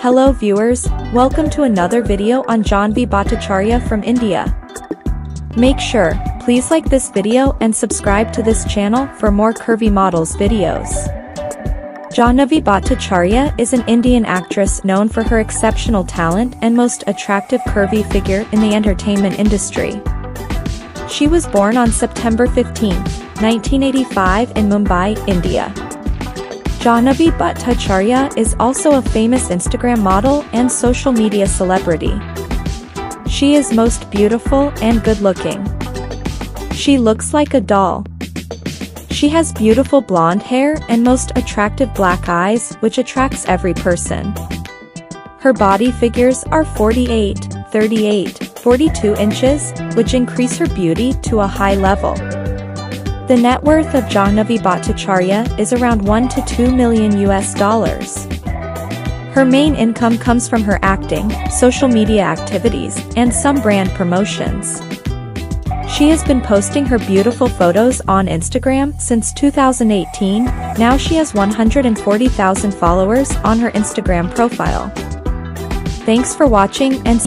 Hello viewers, welcome to another video on Jahnvi Bhattacharya from India. Make sure, please like this video and subscribe to this channel for more curvy models videos. Jahnvi Bhattacharya is an Indian actress known for her exceptional talent and most attractive curvy figure in the entertainment industry. She was born on September 15, 1985 in Mumbai, India. Jahnvi Bhattacharya is also a famous Instagram model and social media celebrity. She is most beautiful and good-looking. She looks like a doll. She has beautiful blonde hair and most attractive black eyes which attracts every person. Her body figures are 48, 38, 42 inches, which increase her beauty to a high level. The net worth of Jahnvi Bhattacharya is around 1 to 2 million US dollars. Her main income comes from her acting, social media activities, and some brand promotions. She has been posting her beautiful photos on Instagram since 2018, now she has 140,000 followers on her Instagram profile. Thanks for watching and